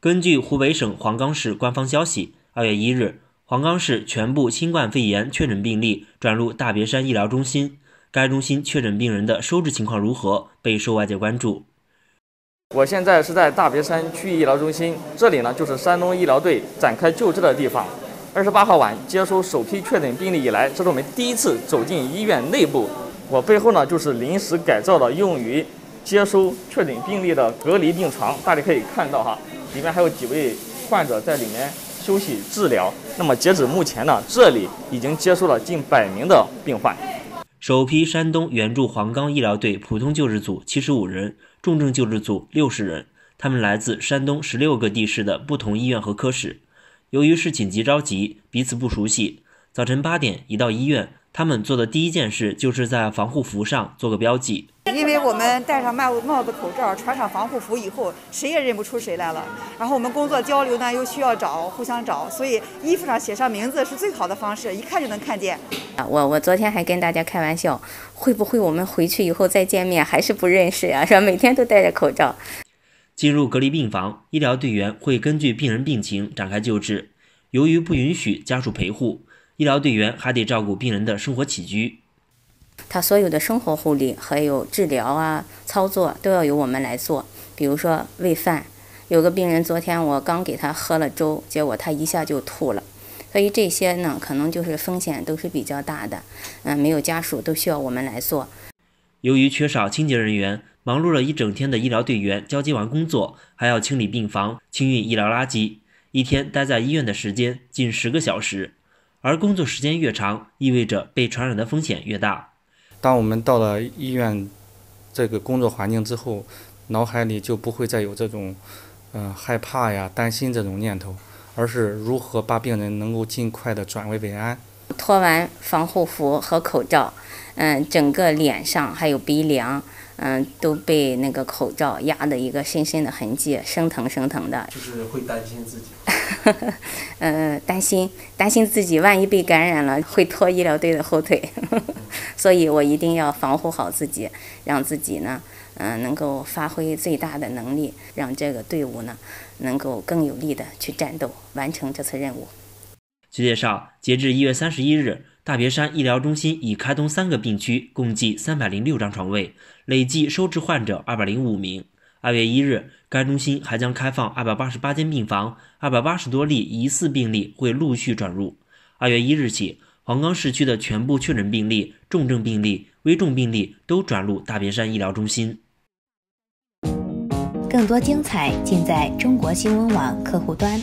根据湖北省黄冈市官方消息，二月一日，黄冈市全部新冠肺炎确诊病例转入大别山医疗中心。该中心确诊病人的收治情况如何，备受外界关注。我现在是在大别山区医疗中心，这里呢就是山东医疗队展开救治的地方。二十八号晚接收首批确诊病例以来，这是我们第一次走进医院内部。我背后呢就是临时改造的用于接收确诊病例的隔离病床，大家可以看到哈，里面还有几位患者在里面休息治疗。那么截止目前呢，这里已经接收了近百名的病患。首批山东援助黄冈医疗队普通救治组七十五人，重症救治组六十人，他们来自山东十六个地市的不同医院和科室。由于是紧急着急，彼此不熟悉，早晨八点一到医院，他们做的第一件事就是在防护服上做个标记。因为我们戴上帽帽子、口罩，穿上防护服以后，谁也认不出谁来了。然后我们工作交流呢，又需要找，互相找，所以衣服上写上名字是最好的方式，一看就能看见。我我昨天还跟大家开玩笑，会不会我们回去以后再见面还是不认识呀？是吧？每天都戴着口罩。进入隔离病房，医疗队员会根据病人病情展开救治。由于不允许家属陪护，医疗队员还得照顾病人的生活起居。他所有的生活护理还有治疗啊、操作都要由我们来做。比如说喂饭，有个病人昨天我刚给他喝了粥，结果他一下就吐了。所以这些呢，可能就是风险都是比较大的。嗯，没有家属都需要我们来做。由于缺少清洁人员，忙碌了一整天的医疗队员交接完工作，还要清理病房、清运医疗垃圾，一天待在医院的时间近十个小时。而工作时间越长，意味着被传染的风险越大。当我们到了医院这个工作环境之后，脑海里就不会再有这种嗯害怕呀、担心这种念头，而是如何把病人能够尽快的转危为安。脱完防护服和口罩，嗯，整个脸上还有鼻梁，嗯，都被那个口罩压的一个深深的痕迹，生疼生疼的。就是会担心自己。嗯，担心担心自己万一被感染了，会拖医疗队的后腿。所以我一定要防护好自己，让自己呢，嗯，能够发挥最大的能力，让这个队伍呢，能够更有力的去战斗，完成这次任务。据介绍，截至一月三十一日，大别山医疗中心已开通三个病区，共计三百零六张床位，累计收治患者二百零五名。二月一日，该中心还将开放二百八十八间病房，二百八十多例疑似病例会陆续转入。二月一日起，黄冈市区的全部确诊病例、重症病例、危重病例都转入大别山医疗中心。更多精彩尽在中国新闻网客户端。